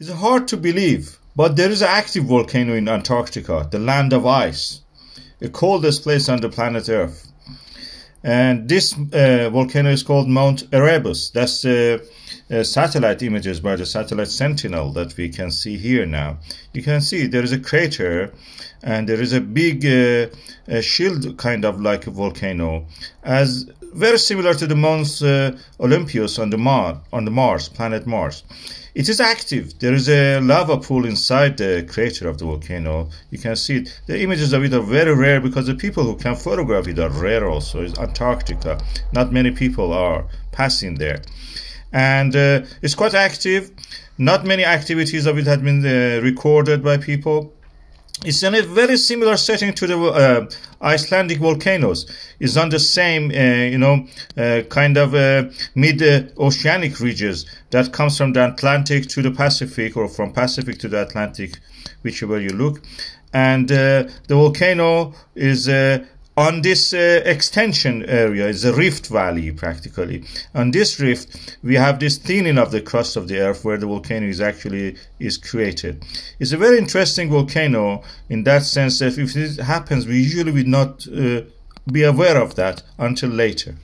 It's hard to believe, but there is an active volcano in Antarctica, the land of ice, the coldest place on the planet Earth. And this uh, volcano is called Mount Erebus. That's the uh, satellite images by the satellite Sentinel that we can see here now. You can see there is a crater and there is a big uh, a shield kind of like a volcano as very similar to the Mount uh, Olympus on the Mars, on the Mars, planet Mars. It is active. There is a lava pool inside the crater of the volcano. You can see it. The images of it are very rare because the people who can photograph it are rare also. It's Antarctica. Not many people are passing there. And uh, it's quite active. Not many activities of it have been uh, recorded by people it's in a very similar setting to the uh, Icelandic volcanoes. It's on the same, uh, you know, uh, kind of uh, mid-oceanic ridges that comes from the Atlantic to the Pacific or from Pacific to the Atlantic, whichever you look. And uh, the volcano is uh, on this uh, extension area is a rift valley practically. On this rift we have this thinning of the crust of the earth where the volcano is actually is created. It's a very interesting volcano in that sense that if it happens we usually would not uh, be aware of that until later